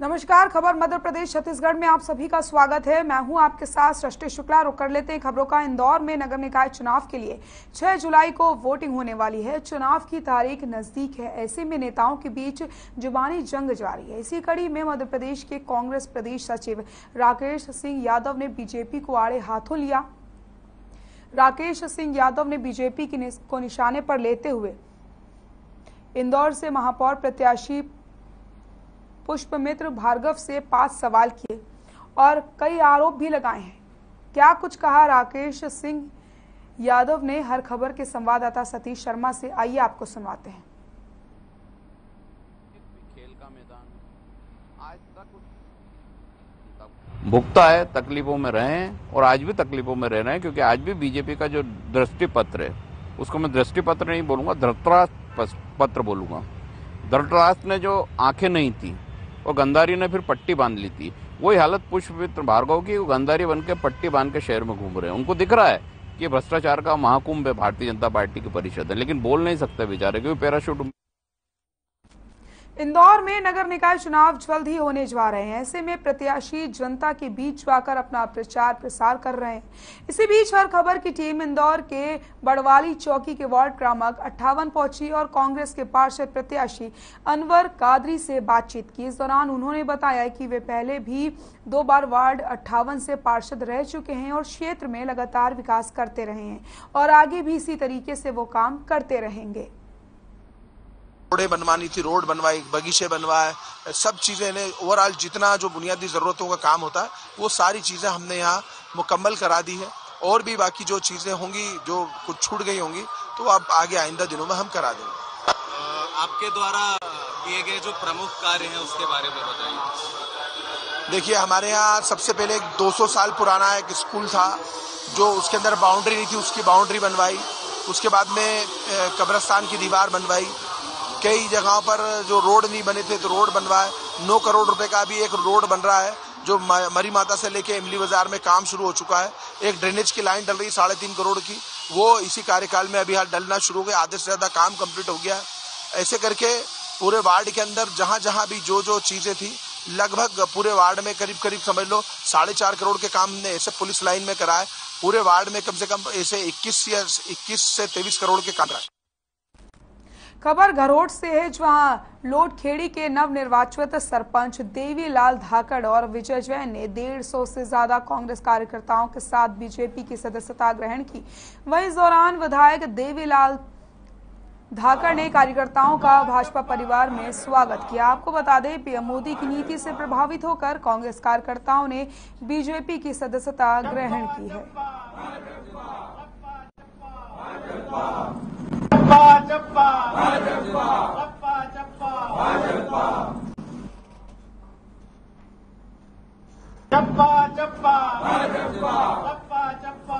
नमस्कार, खबर मध्य प्रदेश, छत्तीसगढ़ में आप सभी का स्वागत है। मैं हूँ आपके साथ सृष्टि शुक्ला। रुक कर लेते हैं खबरों का इंदौर में नगर निकाय चुनाव के लिए। 6 जुलाई को वोटिंग होने वाली है। चुनाव की तारीख नज़दीक है। ऐसे में नेताओं के बीच जुबानी जंग जारी है। इसी कड़ी में मध्य प्रदेश के कांग्रेस प्रदेश सचिव राकेश सिंह यादव ने बीजेपी को आड़े हाथों लिया। राकेश सिंह यादव ने बीजेपी को निशाने पर लेते हुए इंदौर से महापौर प्रत्याशी पुष्पमित्र भार्गव से पाँच सवाल किए और कई आरोप भी लगाए हैं। क्या कुछ कहा राकेश सिंह यादव ने? हर खबर के संवाददाता सतीश शर्मा से। आइए आपको सुनवाते हैं। खेल का मैदान आज तक भुगता है, तकलीफों में रहे हैं और आज भी तकलीफों में रह रहे हैं, क्योंकि आज भी बीजेपी का जो दृष्टि पत्र है, उसको मैं दृष्टि पत्र नहीं बोलूँगा, धृतराष्ट्र पत्र बोलूँगा। धृतराष्ट्र ने जो आँखें नहीं थी और गंधारी ने फिर पट्टी बाँध ली थी। वही हालत पुष्पित्र भार्गव की गंधारी बन के पट्टी बाँध के शहर में घूम रहे हैं। उनको दिख रहा है कि भ्रष्टाचार का महाकुंभ है, भारतीय जनता पार्टी की परिषद है, लेकिन बोल नहीं सकते बेचारे क्योंकि पैराशूट इंदौर में नगर निकाय चुनाव जल्द ही होने जा रहे हैं। ऐसे में प्रत्याशी जनता के बीच जाकर अपना प्रचार प्रसार कर रहे हैं। इसी बीच हर खबर की टीम इंदौर के बड़वाली चौकी के वार्ड क्रमांक अट्ठावन पहुँची और कांग्रेस के पार्षद प्रत्याशी अनवर कादरी से बातचीत की। इस दौरान उन्होंने बताया कि वे पहले भी दो बार वार्ड अट्ठावन से पार्षद रह चुके हैं और क्षेत्र में लगातार विकास करते रहे हैं और आगे भी इसी तरीके से वो काम करते रहेंगे। रोडें बनवानी थी रोड बनवाई बगीचे बनवाए सब चीज़ें ने ओवरऑल जितना जो बुनियादी ज़रूरतों का काम होता है वो सारी चीज़ें हमने यहाँ मुकम्मल करा दी है। और भी बाकी जो चीज़ें होंगी जो कुछ छूट गई होंगी तो अब आगे आइंदा दिनों में हम करा देंगे। आपके द्वारा किए गए जो प्रमुख कार्य हैं उसके बारे में बताइए। देखिए हमारे यहाँ सबसे पहले एक 200 साल पुराना एक स्कूल था जो उसके अंदर बाउंड्री नहीं थी उसकी बाउंड्री बनवाई। उसके बाद में कब्रस्तान की दीवार बनवाई। कई जगहों पर जो रोड नहीं बने थे तो रोड बनवाए। नौ करोड़ रुपए का भी एक रोड बन रहा है, जो मरी माता से लेके इमली बाज़ार में काम शुरू हो चुका है। एक ड्रेनेज की लाइन डल रही है साढ़े तीन करोड़ की। वो इसी कार्यकाल में अभी हाल डलना शुरू हो गया, आधे से ज़्यादा काम कंप्लीट हो गया। है ऐसे करके पूरे वार्ड के अंदर जहाँ जहाँ भी जो जो चीज़ें थी, लगभग पूरे वार्ड में करीब करीब समझ लो, साढ़े चार करोड़ के काम ने ऐसे पुलिस लाइन में कराए। पूरे वार्ड में कम से कम ऐसे इक्कीस या इक्कीस से तेईस करोड़ के काम रहे खबर घरोट से है जहाँ लोटखेड़ी के नव निर्वाचित सरपंच देवीलाल धाकड़ और विजय जैन ने डेढ़ सौ से ज़्यादा कांग्रेस कार्यकर्ताओं के साथ बीजेपी की सदस्यता ग्रहण की। वहीं इस दौरान विधायक देवीलाल धाकड़ ने कार्यकर्ताओं का भाजपा परिवार में स्वागत किया। आपको बता दें, पीएम मोदी की नीति से प्रभावित होकर कांग्रेस कार्यकर्ताओं ने बीजेपी की सदस्यता ग्रहण की है। ಚಪ್ಪಾ ಚಪ್ಪಾ ಚಪ್ಪಾ ಚಪ್ಪಾ ಚಪ್ಪಾ ಚಪ್ಪಾ ಚಪ್ಪಾ ಚಪ್ಪಾ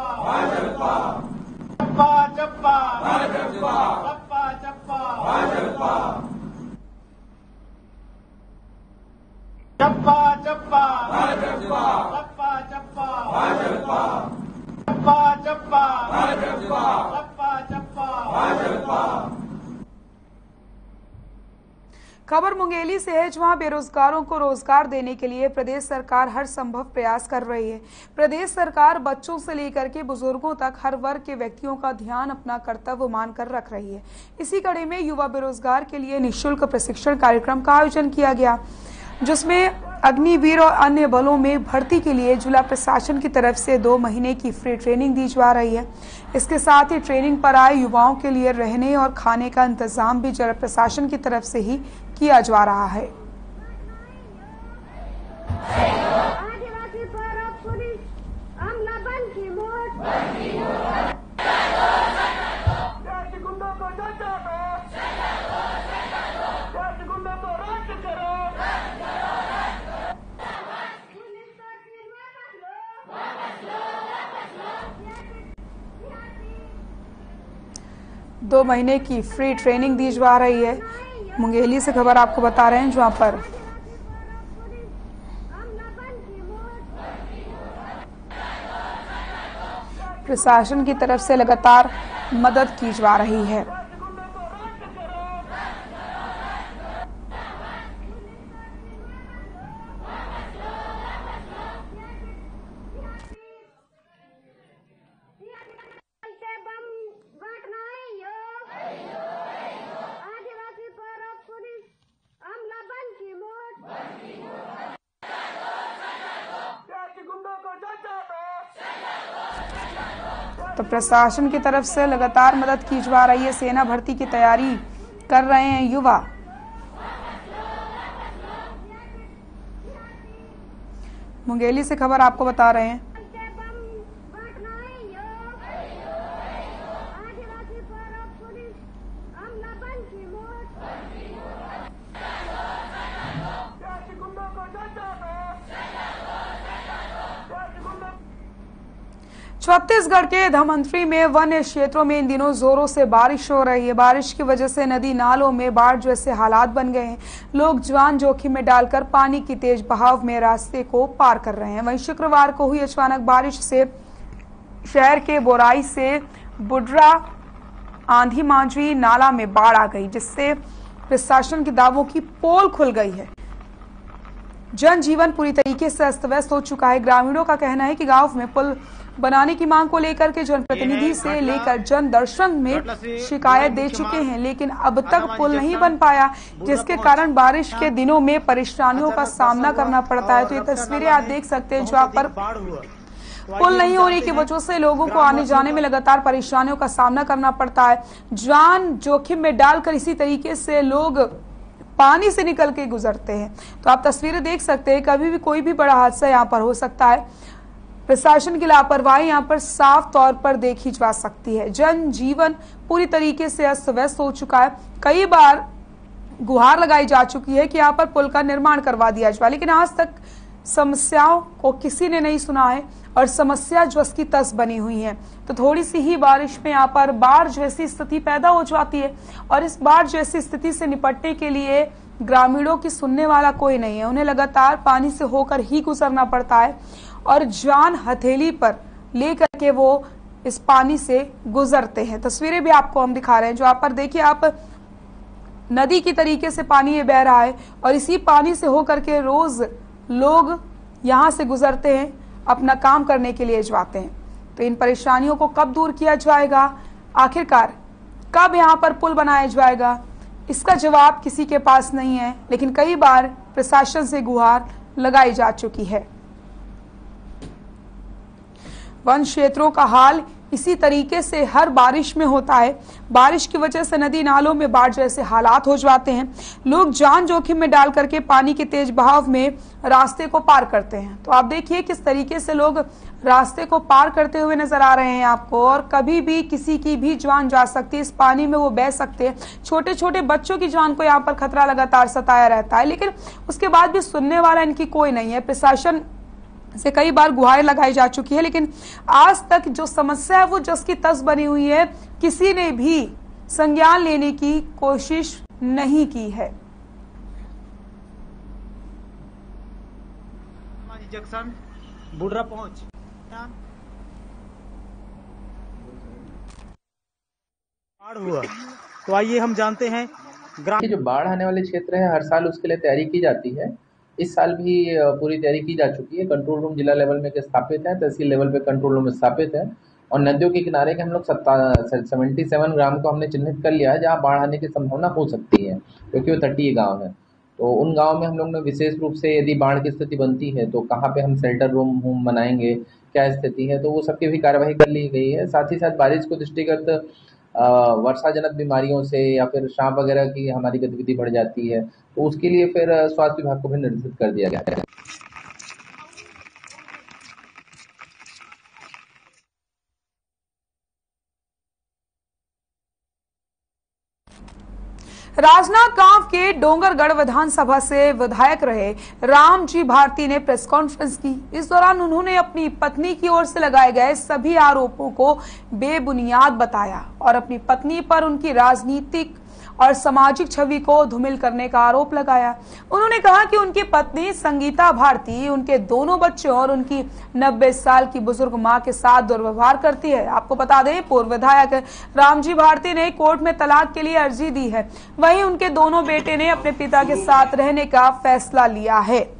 मुंगेली से है, जहाँ बेरोजगारों को रोज़गार देने के लिए प्रदेश सरकार हर संभव प्रयास कर रही है। प्रदेश सरकार बच्चों से लेकर के बुज़ुर्गों तक हर वर्ग के व्यक्तियों का ध्यान अपना कर्तव्य मान कर रख रही है। इसी कड़ी में युवा बेरोजगार के लिए निःशुल्क प्रशिक्षण कार्यक्रम का आयोजन किया गया, जिसमें अग्निवीर और अन्य बलों में भर्ती के लिए जिला प्रशासन की तरफ़ से दो महीने की फ्री ट्रेनिंग दी जा रही है। इसके साथ ही ट्रेनिंग पर आए युवाओं के लिए रहने और खाने का इंतज़ाम भी जिला प्रशासन की तरफ़ से ही किया जा रहा है। दो महीने की फ्री ट्रेनिंग दी जा रही है। मुंगेली से खबर आपको बता रहे हैं जहाँ पर। प्रशासन की तरफ़ से लगातार मदद की जा रही है। तो प्रशासन की तरफ़ से लगातार मदद की जा रही है। सेना भर्ती की तैयारी कर रहे हैं युवा। मुंगेली से खबर आपको बता रहे हैं। छत्तीसगढ़ के धमंतरी में वन्य क्षेत्रों में इन दिनों जोरों से बारिश हो रही है। बारिश की वजह से नदी नालों में बाढ़ जैसे हालात बन गए हैं। लोग जान जोखिम में डालकर पानी की तेज बहाव में रास्ते को पार कर रहे हैं। वहीं शुक्रवार को हुई अचानक बारिश से शहर के बोराई से बुडरा, आंधी मांझी नाला में बाढ़ आ गई, जिससे प्रशासन के दावों की पोल खुल गई है। जनजीवन पूरी तरीके से अस्त व्यस्त हो चुका है। ग्रामीणों का कहना है कि गाँव में पुल बनाने की मांग को लेकर के जनप्रतिनिधि से लेकर जन दर्शन में शिकायत दे चुके हैं लेकिन अब तक पुल नहीं बन पाया जिसके कारण बारिश के दिनों में परेशानियों का सामना करना पड़ता है तो ये तस्वीरें आप देख सकते हैं जहाँ पर पुल नहीं होने की वजह से लोगों को आने जाने में लगातार परेशानियों का सामना करना पड़ता है। जान जोखिम में डालकर इसी तरीके से लोग पानी से निकल के गुजरते हैं। तो आप तस्वीरें देख सकते हैं कभी भी कोई भी बड़ा हादसा यहाँ पर हो सकता है। प्रशासन की लापरवाही यहाँ पर साफ़ तौर पर देखी जा सकती है। जन जीवन पूरी तरीके से अस्त व्यस्त हो चुका है। कई बार गुहार लगाई जा चुकी है कि यहाँ पर पुल का निर्माण करवा दिया जाए, लेकिन आज तक समस्याओं को किसी ने नहीं सुना है और समस्या जस की तस बनी हुई है। तो थोड़ी सी ही बारिश में यहाँ पर बाढ़ जैसी स्थिति पैदा हो जाती है और इस बाढ़ जैसी स्थिति से निपटने के लिए ग्रामीणों की सुनने वाला कोई नहीं है। उन्हें लगातार पानी से होकर ही गुजरना पड़ता है। और जान हथेली पर लेकर के वो इस पानी से गुजरते हैं। तस्वीरें भी आपको हम दिखा रहे हैं, जो आप पर देखिए, आप नदी की तरीके से पानी ये बह रहा है और इसी पानी से होकर के रोज लोग यहाँ से गुजरते हैं, अपना काम करने के लिए जाते हैं। तो इन परेशानियों को कब दूर किया जाएगा? आखिरकार कब यहाँ पर पुल बनाया जाएगा? इसका जवाब किसी के पास नहीं है, लेकिन कई बार प्रशासन से गुहार लगाई जा चुकी है। वन क्षेत्रों का हाल इसी तरीके से हर बारिश में होता है। बारिश की वजह से नदी नालों में बाढ़ जैसे हालात हो जाते हैं। लोग जान जोखिम में डाल करके पानी के तेज बहाव में रास्ते को पार करते हैं। तो आप देखिए किस तरीके से लोग रास्ते को पार करते हुए नज़र आ रहे हैं आपको। और कभी भी किसी की भी जान जा सकती है। इस पानी में वो बह सकते हैं। छोटे छोटे बच्चों की जान को यहाँ पर खतरा लगातार सताया रहता है। लेकिन उसके बाद भी सुनने वाला इनकी कोई नहीं है। प्रशासन से कई बार गुहारें लगाई जा चुकी है लेकिन आज तक जो समस्या है वो जस की तस बनी हुई है। किसी ने भी संज्ञान लेने की कोशिश नहीं की है। जंक्शन बुडरा पहुँच। बाढ़ हुआ। तो आइए हम जानते हैं ग्राम जो बाढ़ आने वाले क्षेत्र है हर साल उसके लिए तैयारी की जाती है। इस साल भी पूरी तैयारी की जा चुकी है। कंट्रोल रूम जिला लेवल में स्थापित है, तहसील लेवल पे कंट्रोल रूम स्थापित है। और नदियों के किनारे के हम लोग सत्ता सेवेंटी सेवन ग्राम को हमने चिन्हित कर लिया है, जहाँ बाढ़ आने की संभावना हो सकती है, क्योंकि वो तटीय गाँव है। तो उन गाँव में हम लोग ने विशेष रूप से यदि बाढ़ की स्थिति बनती है तो कहाँ पे हम शेल्टर रूम होम बनाएँगे, क्या स्थिति है तो वो सबकी भी कार्यवाही कर ली गई है। साथ ही साथ बारिश को दृष्टिगत वर्षा जनक बीमारियों से या फिर सांप वगैरह की हमारी गतिविधि बढ़ जाती है तो उसके लिए फिर स्वास्थ्य विभाग को भी निर्देशित कर दिया गया है। राजनांदगांव के डोंगरगढ़ विधानसभा से विधायक रहे रामजी भारती ने प्रेस कॉन्फ्रेंस की। इस दौरान उन्होंने अपनी पत्नी की ओर से लगाए गए सभी आरोपों को बेबुनियाद बताया और अपनी पत्नी पर उनकी राजनीतिक और सामाजिक छवि को धूमिल करने का आरोप लगाया। उन्होंने कहा कि उनकी पत्नी संगीता भारती, उनके दोनों बच्चों और उनकी 90 साल की बुज़ुर्ग माँ के साथ दुर्व्यवहार करती है। आपको बता दें, पूर्व विधायक रामजी भारती ने कोर्ट में तलाक के लिए अर्जी दी है। वहीं उनके दोनों बेटे ने अपने पिता के साथ रहने का फैसला लिया है।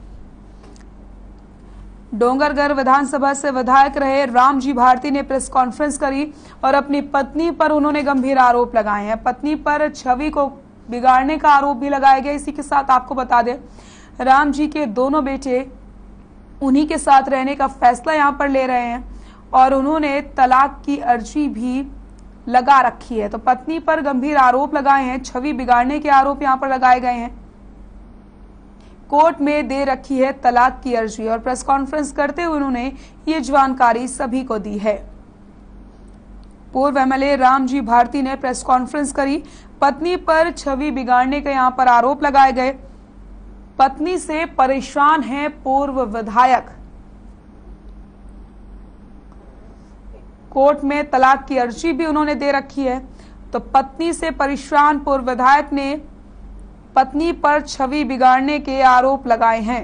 डोंगरगढ़ विधानसभा से विधायक रहे रामजी भारती ने प्रेस कॉन्फ्रेंस करी और अपनी पत्नी पर उन्होंने गंभीर आरोप लगाए हैं। पत्नी पर छवि को बिगाड़ने का आरोप भी लगाया गया। इसी के साथ आपको बता दें राम जी के दोनों बेटे उन्हीं के साथ रहने का फैसला यहाँ पर ले रहे हैं और उन्होंने तलाक की अर्जी भी लगा रखी है। तो पत्नी पर गंभीर आरोप लगाए हैं, छवि बिगाड़ने के आरोप यहाँ पर लगाए गए हैं। कोर्ट में दे रखी है तलाक की अर्जी और प्रेस कॉन्फ्रेंस करते हुए उन्होंने ये जानकारी सभी को दी है। पूर्व एमएलए रामजी भारती ने प्रेस कॉन्फ्रेंस करी, पत्नी पर छवि बिगाड़ने के यहाँ पर आरोप लगाए गए। पत्नी से परेशान है पूर्व विधायक। कोर्ट में तलाक की अर्जी भी उन्होंने दे रखी है। तो पत्नी से परेशान पूर्व विधायक ने पत्नी पर छवि बिगाड़ने के आरोप लगाए हैं।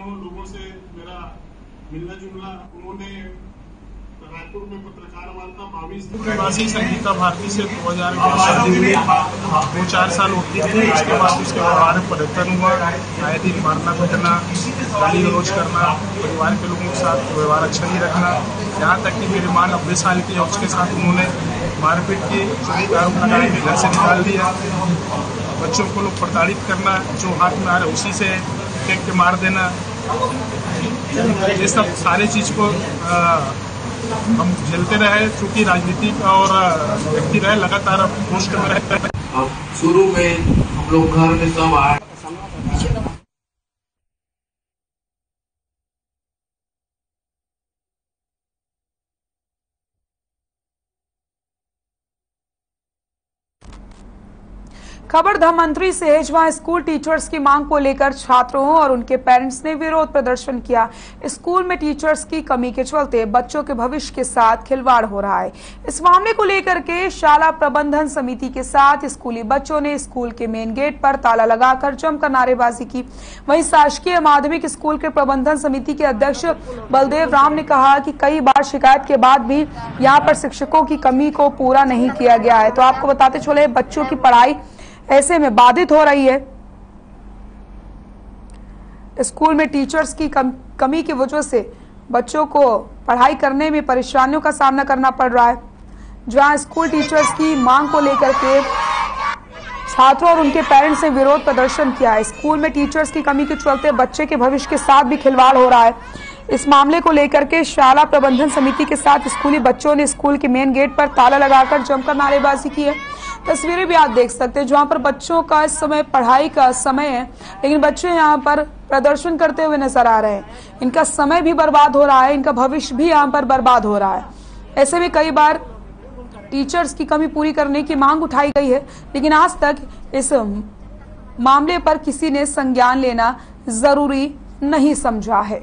लोगों से मेरा मिलना जुलना उन्होंने रायपुर में पत्रकार वार्ता बाईस निवासी संगीता भारती से दो हज़ार शादी हुई। दो चार साल होती थी उसके बाद उसके व्यवहार में परिवर्तन हुआ। आए दिन मारना पीटना गाली गलौज करना परिवार के लोगों के साथ व्यवहार अच्छा नहीं रखना यहाँ तक कि मेरी माँ नब्बे साल की है उसके साथ उन्होंने मारपीट की का आरोप लगाए घर से निकाल दिया। बच्चों को लोग प्रताड़ित करना जो हाथ में आ रहा उसी से फेंक के मार देना। ये सब सारे चीज़ को आ, हम झेलते रहे चूँकि राजनीतिक और व्यक्ति रहे लगातार पोस्ट में रहे। शुरू में हम लोग घर में सब आए। खबर धम मंत्री सेजवा स्कूल टीचर्स की मांग को लेकर छात्रों और उनके पेरेंट्स ने विरोध प्रदर्शन किया। स्कूल में टीचर्स की कमी के चलते बच्चों के भविष्य के साथ खिलवाड़ हो रहा है। इस मामले को लेकर के शाला प्रबंधन समिति के साथ स्कूली बच्चों ने स्कूल के मेन गेट पर ताला लगाकर जमकर नारेबाजी की। वहीं शासकीय माध्यमिक स्कूल के प्रबंधन समिति के अध्यक्ष बलदेव राम ने कहा कि कई बार शिकायत के बाद भी यहाँ पर शिक्षकों की कमी को पूरा नहीं किया गया है। तो आपको बताते चले बच्चों की पढ़ाई ऐसे में बाधित हो रही है। स्कूल में टीचर्स की कम, कमी की वजह से बच्चों को पढ़ाई करने में परेशानियों का सामना करना पड़ रहा है जहाँ स्कूल टीचर्स की मांग को लेकर के छात्रों और उनके पेरेंट्स ने विरोध प्रदर्शन किया है। स्कूल में टीचर्स की कमी के चलते बच्चे के भविष्य के साथ भी खिलवाड़ हो रहा है। इस मामले को लेकर के शाला प्रबंधन समिति के साथ स्कूली बच्चों ने स्कूल के मेन गेट पर ताला लगाकर जमकर नारेबाजी की है। तस्वीरें भी आप देख सकते हैं, जहाँ पर बच्चों का इस समय पढ़ाई का समय है, लेकिन बच्चे यहाँ पर प्रदर्शन करते हुए नज़र आ रहे हैं। इनका समय भी बर्बाद हो रहा है, इनका भविष्य भी यहाँ पर बर्बाद हो रहा है। ऐसे में कई बार टीचर्स की कमी पूरी करने की मांग उठाई गई है, लेकिन आज तक इस मामले पर किसी ने संज्ञान लेना ज़रूरी नहीं समझा है।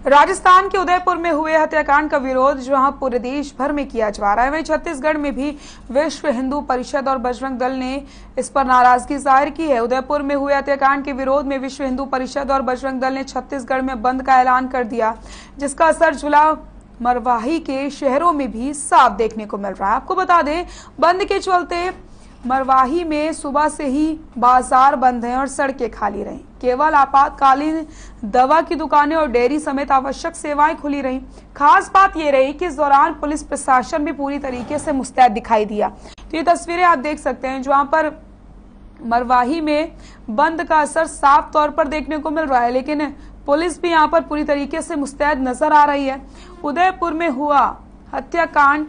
राजस्थान के उदयपुर में हुए हत्याकांड का विरोध जहाँ पूरे देश भर में किया जा रहा है। वहीं छत्तीसगढ़ में भी विश्व हिंदू परिषद और बजरंग दल ने इस पर नाराज़गी ज़ाहिर की है। उदयपुर में हुए हत्याकांड के विरोध में विश्व हिंदू परिषद और बजरंग दल ने छत्तीसगढ़ में बंद का ऐलान कर दिया, जिसका असर जिला मरवाही के शहरों में भी साफ़ देखने को मिल रहा है। आपको बता दें, बंद के चलते मरवाही में सुबह से ही बाज़ार बंद हैं और सड़कें खाली रहीं। केवल आपातकालीन दवा की दुकानें और डेयरी समेत आवश्यक सेवाएँ खुली रहीं। खास बात यह रही कि इस दौरान पुलिस प्रशासन भी पूरी तरीके से मुस्तैद दिखाई दिया। तो ये तस्वीरें आप देख सकते हैं, जहाँ पर मरवाही में बंद का असर साफ़ तौर पर देखने को मिल रहा है, लेकिन पुलिस भी यहाँ पर पूरी तरीके से मुस्तैद नज़र आ रही है। उदयपुर में हुआ हत्याकांड।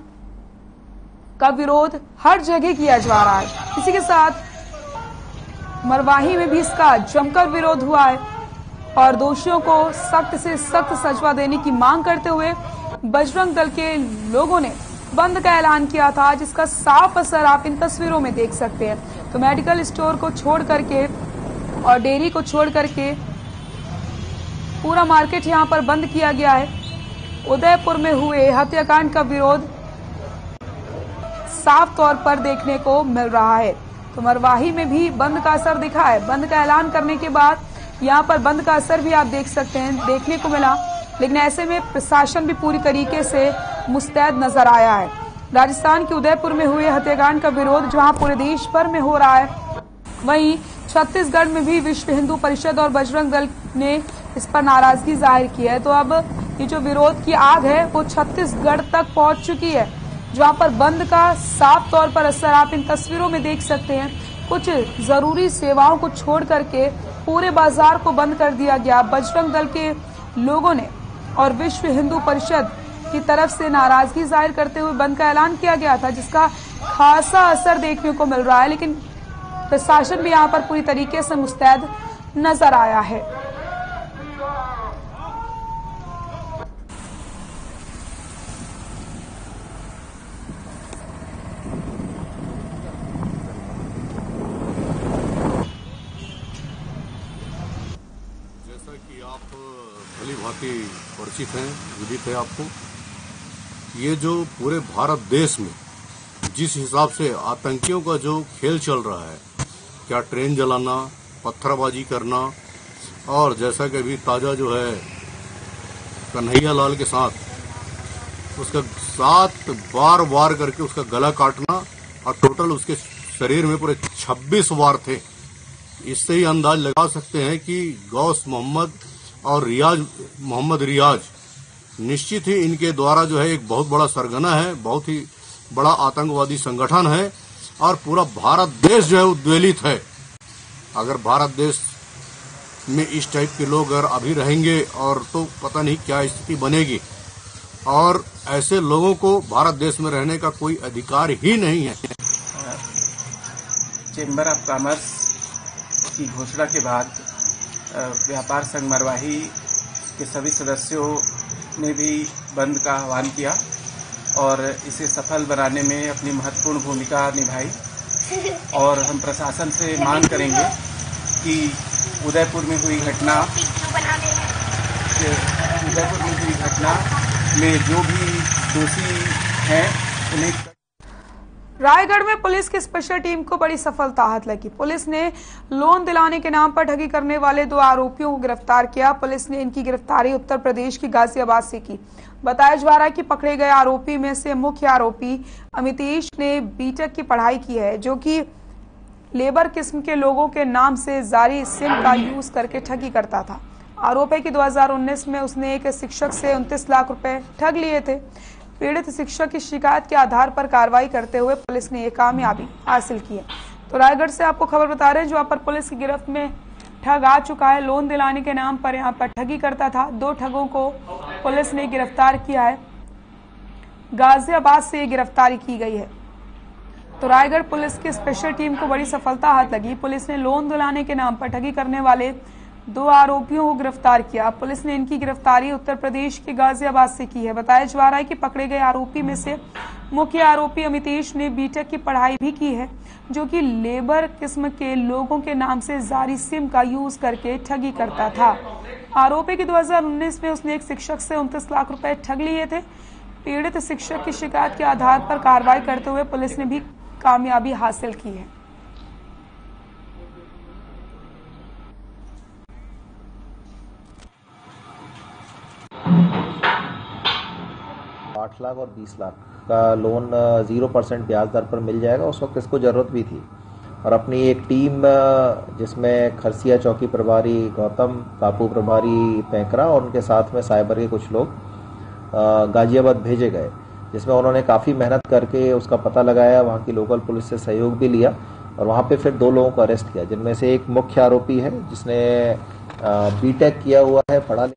का विरोध हर जगह किया जा रहा है। इसी के साथ मरवाही में भी इसका जमकर विरोध हुआ है और दोषियों को सख्त से सख्त सजा देने की मांग करते हुए बजरंग दल के लोगों ने बंद का ऐलान किया था, जिसका साफ़ असर आप इन तस्वीरों में देख सकते हैं। तो मेडिकल स्टोर को छोड़ करके और डेयरी को छोड़ करके पूरा मार्केट यहाँ पर बंद किया गया है। उदयपुर में हुए हत्याकांड का विरोध साफ़ तौर पर देखने को मिल रहा है। तो मरवाही में भी बंद का असर दिखा है। बंद का ऐलान करने के बाद यहाँ पर बंद का असर भी आप देख सकते हैं, देखने को मिला। लेकिन ऐसे में प्रशासन भी पूरी तरीके से मुस्तैद नज़र आया है। राजस्थान के उदयपुर में हुए हत्याकांड का विरोध जहाँ पूरे देश भर में हो रहा है। वहीं छत्तीसगढ़ में भी विश्व हिंदू परिषद और बजरंग दल ने इस पर नाराज़गी ज़ाहिर की है। तो अब ये जो विरोध की आग है, वो छत्तीसगढ़ तक पहुँच चुकी है। जहाँ पर बंद का साफ़ तौर पर असर आप इन तस्वीरों में देख सकते हैं। कुछ ज़रूरी सेवाओं को छोड़ करके पूरे बाज़ार को बंद कर दिया गया। बजरंग दल के लोगों ने और विश्व हिंदू परिषद की तरफ़ से नाराज़गी ज़ाहिर करते हुए बंद का ऐलान किया गया था, जिसका खासा असर देखने को मिल रहा है, लेकिन प्रशासन भी यहाँ पर पूरी तरीके से मुस्तैद नज़र आया है जैसा कि आप भली भांति परिचित हैं, विदित है आपको। ये जो पूरे भारत देश में जिस हिसाब से आतंकियों का जो खेल चल रहा है, क्या ट्रेन जलाना पत्थरबाजी करना, और जैसा कि अभी ताज़ा जो है कन्हैया लाल के साथ, उसका सात बार वार करके उसका गला काटना और टोटल उसके शरीर में पूरे 26 वार थे, इससे ही अंदाज लगा सकते हैं कि गौस मोहम्मद और रियाज, मोहम्मद रियाज, निश्चित ही इनके द्वारा जो है एक बहुत बड़ा सरगना है, बहुत ही बड़ा आतंकवादी संगठन है, और पूरा भारत देश जो है उद्वेलित है। अगर भारत देश में इस टाइप के लोग अगर अभी रहेंगे, और तो पता नहीं क्या स्थिति बनेगी। और ऐसे लोगों को भारत देश में रहने का कोई अधिकार ही नहीं है। चेंबर ऑफ़ कॉमर्स की घोषणा के बाद व्यापार संघ मरवाही के सभी सदस्यों ने भी बंद का आह्वान किया और इसे सफल बनाने में अपनी महत्वपूर्ण भूमिका निभाई। और हम प्रशासन से मांग करेंगे कि उदयपुर में हुई घटना उदयपुर में हुई घटना में जो भी दोषी हैं, उन्हें रायगढ़ में पुलिस की स्पेशल टीम को बड़ी सफलता हाथ लगी। पुलिस ने लोन दिलाने के नाम पर ठगी करने वाले दो आरोपियों को गिरफ़्तार किया। पुलिस ने इनकी गिरफ्तारी उत्तर प्रदेश की गाजियाबाद से की। बताया जा रहा है कि पकड़े गए आरोपी में से मुख्य आरोपी अमितेश ने बीटेक की पढ़ाई की है, जो कि लेबर किस्म के लोगों के नाम से जारी सिम का यूज़ करके ठगी करता था। आरोप है कि 2019 में उसने एक शिक्षक से 29 लाख रुपए ठग लिए थे। पीड़ित शिक्षक की शिकायत के आधार पर कार्रवाई करते हुए पुलिस ने ये कामयाबी हासिल की है। तो रायगढ़ से आपको खबर बता रहे हैं जो यहाँ पर पुलिस की गिरफ्त में ठग आ चुका है। लोन दिलाने के नाम पर यहाँ पर ठगी करता था। दो ठगों को पुलिस ने गिरफ़्तार किया है। गाजियाबाद से ये गिरफ्तारी की गई है। तो रायगढ़ पुलिस की स्पेशल टीम को बड़ी सफलता हाथ लगी। पुलिस ने लोन दिलाने के नाम पर ठगी करने वाले दो आरोपियों को गिरफ़्तार किया। पुलिस ने इनकी गिरफ्तारी उत्तर प्रदेश के गाजियाबाद से की है। बताया जा रहा है कि पकड़े गए आरोपी में से मुख्य आरोपी अमितेश ने बीटेक की पढ़ाई भी की है, जो कि लेबर किस्म के लोगों के नाम से जारी सिम का यूज़ करके ठगी करता था। आरोपी की 2019 में उसने एक शिक्षक से उनतीस लाख रुपए ठग लिए थे। पीड़ित शिक्षक की शिकायत के आधार पर कार्रवाई करते हुए पुलिस ने भी कामयाबी हासिल की है। लाख और बीस लाख का लोन ज़ीरो परसेंट ब्याज दर पर मिल जाएगा। उस वक्त इसको ज़रूरत भी थी। और अपनी एक टीम जिसमें खरसिया चौकी प्रभारी, गौतम कापू प्रभारी पैंकरा और उनके साथ में साइबर के कुछ लोग गाजियाबाद भेजे गए, जिसमें उन्होंने काफ़ी मेहनत करके उसका पता लगाया, वहाँ की लोकल पुलिस से सहयोग भी लिया और वहाँ पे फिर दो लोगों को अरेस्ट किया, जिनमें से एक मुख्य आरोपी है, जिसने बीटेक किया हुआ है, पढ़ा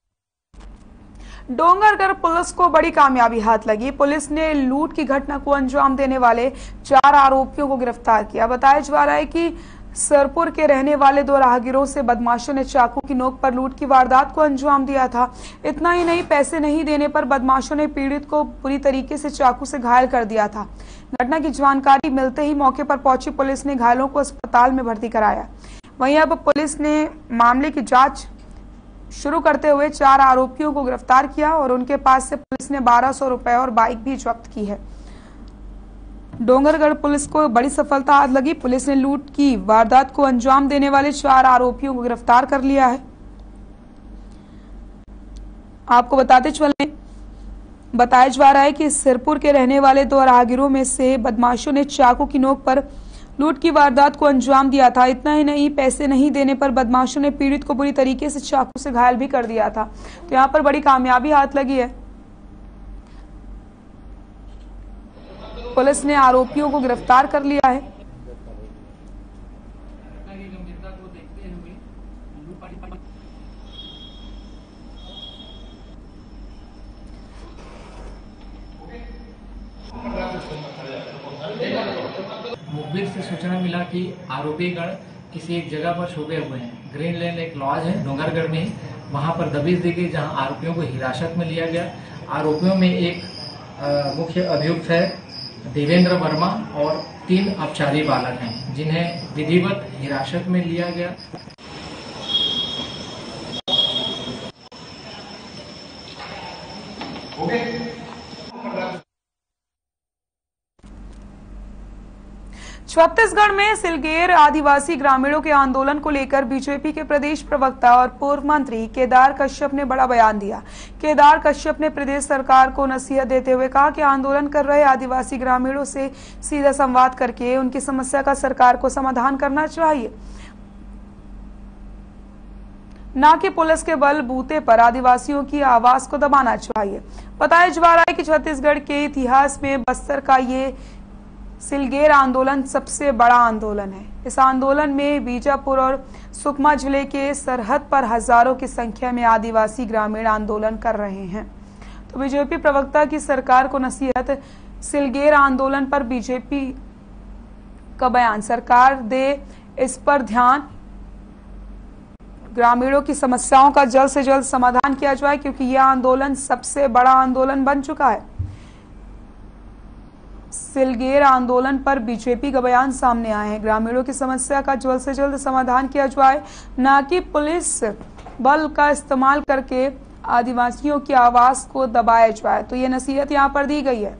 डोंगरगढ़ पुलिस को बड़ी कामयाबी हाथ लगी। पुलिस ने लूट की घटना को अंजाम देने वाले चार आरोपियों को गिरफ़्तार किया। बताया जा रहा है कि सरपुर के रहने वाले दो राहगीरों से बदमाशों ने चाकू की नोक पर लूट की वारदात को अंजाम दिया था। इतना ही नहीं, पैसे नहीं देने पर बदमाशों ने पीड़ित को पूरी तरीके से चाकू से घायल कर दिया था। घटना की जानकारी मिलते ही मौके पर पहुँची पुलिस ने घायलों को अस्पताल में भर्ती कराया। वहीं अब पुलिस ने मामले की जाँच शुरू करते हुए चार आरोपियों को गिरफ़्तार किया और उनके पास से पुलिस ने बारह सौ रुपए और बाइक भी जब्त की है। डोंगरगढ़ पुलिस को बड़ी सफलता हाथ लगी। पुलिस ने लूट की। वारदात को अंजाम देने वाले चार आरोपियों को गिरफ़्तार कर लिया है। आपको बताते चले, बताया जा रहा है कि सिरपुर के रहने वाले दो राहगीरों में से बदमाशों ने चाकू की नोक पर लूट की वारदात को अंजाम दिया था। इतना ही नहीं, पैसे नहीं देने पर बदमाशों ने पीड़ित को बुरी तरीके से चाकू से घायल भी कर दिया था। तो यहाँ पर बड़ी कामयाबी हाथ लगी है। पुलिस ने आरोपियों को गिरफ़्तार कर लिया है। मुखबिर से सूचना मिला कि आरोपीगढ़ किसी एक जगह पर छुपे हुए हैं। ग्रीन लैंड एक लॉज है, डोंगरगढ़ में। वहाँ पर दबिश दी गई, जहाँ आरोपियों को हिरासत में लिया गया। आरोपियों में एक मुख्य अभियुक्त है, देवेंद्र वर्मा और तीन अपचारी बालक हैं, जिन्हें विधिवत हिरासत में लिया गया। छत्तीसगढ़ में सिलगेर आदिवासी ग्रामीणों के आंदोलन को लेकर बीजेपी के प्रदेश प्रवक्ता और पूर्व मंत्री केदार कश्यप ने बड़ा बयान दिया। केदार कश्यप ने प्रदेश सरकार को नसीहत देते हुए कहा कि आंदोलन कर रहे आदिवासी ग्रामीणों से सीधा संवाद करके उनकी समस्या का सरकार को समाधान करना चाहिए। न कि पुलिस के बल बूते पर आदिवासियों की आवाज़ को दबाना चाहिए। बताया जा रहा है कि छत्तीसगढ़ के इतिहास में बस्तर का ये सिलगेर आंदोलन सबसे बड़ा आंदोलन है। इस आंदोलन में बीजापुर और सुकमा ज़िले के सरहद पर हज़ारों की संख्या में आदिवासी ग्रामीण आंदोलन कर रहे हैं। तो बीजेपी प्रवक्ता की सरकार को नसीहत, सिलगेर आंदोलन पर बीजेपी का बयान। सरकार दे इस पर ध्यान। ग्रामीणों की समस्याओं का जल्द से जल्द समाधान किया जाए, क्योंकि यह आंदोलन सबसे बड़ा आंदोलन बन चुका है। सिलगेर आंदोलन पर बीजेपी का बयान सामने आए हैं। ग्रामीणों की समस्या का जल्द से जल्द समाधान किया जाए, न कि पुलिस बल का इस्तेमाल करके आदिवासियों की आवाज़ को दबाया जाए। तो ये नसीहत यहाँ पर दी गई है।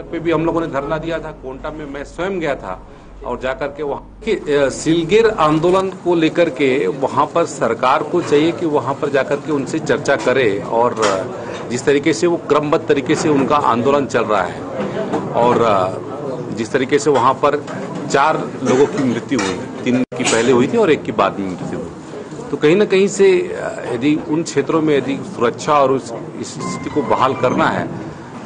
पे भी हम लोगों ने धरना दिया था, कोंटा में मैं स्वयं गया था और जाकर के वहाँ सिलगिर आंदोलन को लेकर के वहाँ पर सरकार को चाहिए कि वहाँ पर जाकर के उनसे चर्चा करे और जिस तरीके से वो क्रमबद्ध तरीके से उनका आंदोलन चल रहा है और जिस तरीके से वहाँ पर चार लोगों की मृत्यु हुई, तीन की पहले हुई थी और एक की बाद में मृत्यु हुई। तो कहीं ना कहीं से यदि उन क्षेत्रों में यदि सुरक्षा और उस स्थिति को बहाल करना है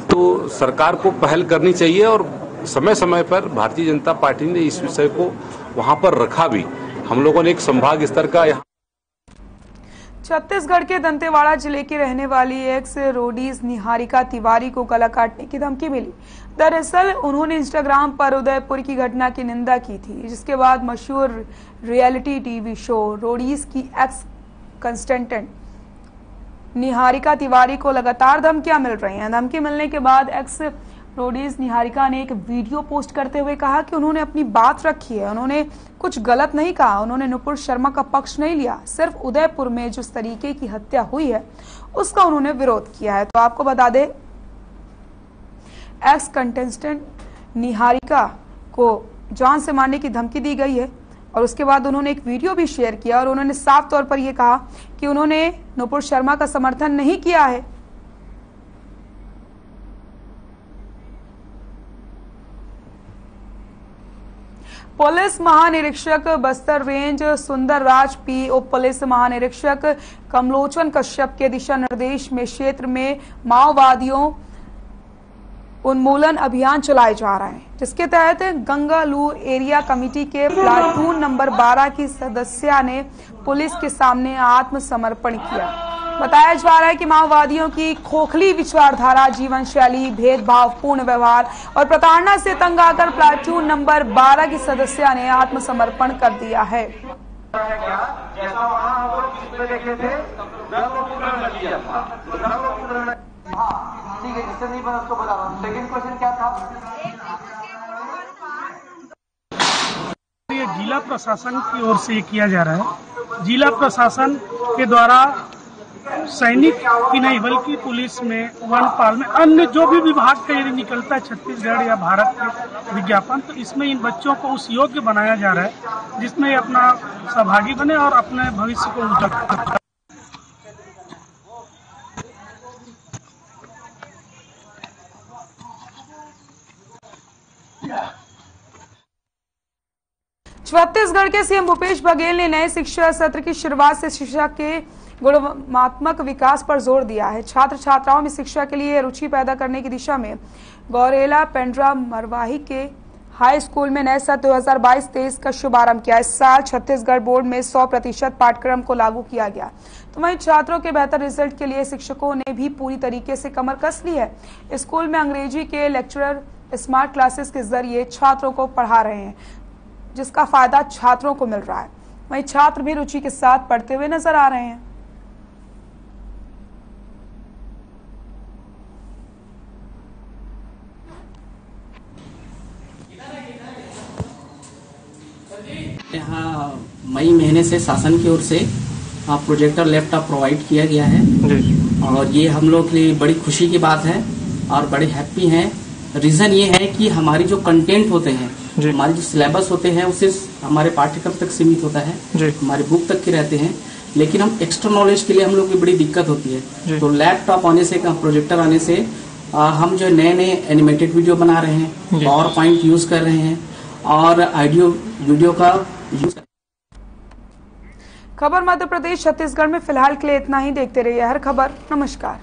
तो सरकार को पहल करनी चाहिए और समय समय पर भारतीय जनता पार्टी ने इस विषय को वहाँ पर रखा भी। हम लोगों ने एक संभाग स्तर का यहाँ छत्तीसगढ़ के दंतेवाड़ा ज़िले की रहने वाली एक्स रोडीज निहारिका तिवारी को गला काटने की धमकी मिली। दरअसल, उन्होंने इंस्टाग्राम पर उदयपुर की घटना की निंदा की थी, जिसके बाद मशहूर रियलिटी टीवी शो रोडीज की एक्स कंस्टेंटेंट निहारिका तिवारी को लगातार धमकियाँ मिल रही हैं। धमकी मिलने के बाद एक्स रोडीज निहारिका ने एक वीडियो पोस्ट करते हुए कहा कि उन्होंने अपनी बात रखी है। उन्होंने कुछ गलत नहीं कहा। उन्होंने नुपुर शर्मा का पक्ष नहीं लिया। सिर्फ़ उदयपुर में जिस तरीके की हत्या हुई है, उसका उन्होंने विरोध किया है। तो आपको बता दें एक्स कंटेस्टेंट निहारिका को जान से मारने की धमकी दी गई है और उसके बाद उन्होंने एक वीडियो भी शेयर किया और उन्होंने साफ़ तौर पर यह कहा कि उन्होंने नुपुर शर्मा का समर्थन नहीं किया है। पुलिस महानिरीक्षक बस्तर रेंज सुंदर राज पी उप पुलिस महानिरीक्षक कमलोचन कश्यप के दिशा निर्देश में क्षेत्र में माओवादियों उन्मूलन अभियान चलाए जा रहे हैं, जिसके तहत गंगालू एरिया कमेटी के प्लाटून नंबर 12 की सदस्या ने पुलिस के सामने आत्मसमर्पण किया। बताया जा रहा है कि माओवादियों की खोखली विचारधारा जीवन शैली भेदभाव पूर्ण व्यवहार और प्रताड़ना से तंग आकर प्लाटून नंबर 12 की सदस्य ने आत्मसमर्पण कर दिया है। जैसा वहाँ हम लोग देखे थे दिया था। ठीक है जिससे नहीं बना उसको बता रहा हूँ। सेकेंड क्वेश्चन क्या था? ये जिला प्रशासन की ओर से किया जा रहा है। जिला प्रशासन के द्वारा सैनिक की नहीं, बल्कि पुलिस में वनपाल में, अन्य जो भी विभाग का यदि निकलता है, छत्तीसगढ़ या भारत के विज्ञापन तो इसमें इन बच्चों को उस योग्य बनाया जा रहा है, जिसमें ये अपना सहभागी बने और अपने भविष्य को उज्जवल छत्तीसगढ़ के सीएम भूपेश बघेल ने नए शिक्षा सत्र की शुरुआत से शिक्षा के गुणात्मक विकास पर ज़ोर दिया है। छात्र छात्राओं में शिक्षा के लिए रुचि पैदा करने की दिशा में गौरेला पेंड्रा मरवाही के हाई स्कूल में नए सत्र 2022-23 का शुभारंभ किया। इस साल छत्तीसगढ़ बोर्ड में 100 प्रतिशत पाठ्यक्रम को लागू किया गया। तो वहीं छात्रों के बेहतर रिज़ल्ट के लिए शिक्षकों ने भी पूरी तरीके से कमर कस ली है। स्कूल में अंग्रेज़ी के लेक्चरर स्मार्ट क्लासेस के ज़रिए छात्रों को पढ़ा रहे हैं, जिसका फ़ायदा छात्रों को मिल रहा है। वहीं छात्र भी रुचि के साथ पढ़ते हुए नज़र आ रहे हैं। यहाँ मई महीने से शासन की ओर से प्रोजेक्टर लैपटॉप प्रोवाइड किया गया है। और ये हम लोग के लिए बड़ी खुशी की बात है और बड़े हैप्पी हैं। रीजन ये है कि हमारी जो कंटेंट होते हैं हमारे जो सिलेबस होते हैं उसे हमारे पाठ्यक्रम तक सीमित होता है हमारे बुक तक के रहते हैं। लेकिन हम एक्स्ट्रा नॉलेज के लिए हम लोग की बड़ी दिक्कत होती है। तो लैपटॉप आने से प्रोजेक्टर आने से आ, हम जो नए नए एनिमेटेड वीडियो बना रहे हैं पावर पॉइंट यूज़ कर रहे हैं और ऑडियो वीडियो का यूज़ खबर मध्य प्रदेश, छत्तीसगढ़ में फ़िलहाल के लिए इतना ही। देखते रहिए हर खबर। नमस्कार।